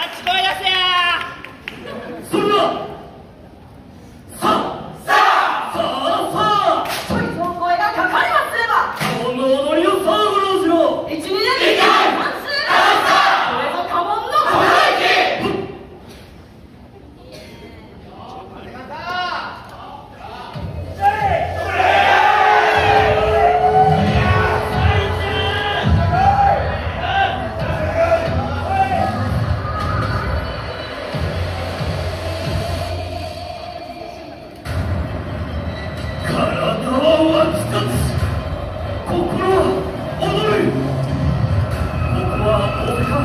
あっち声出せ踊る。ここは踊る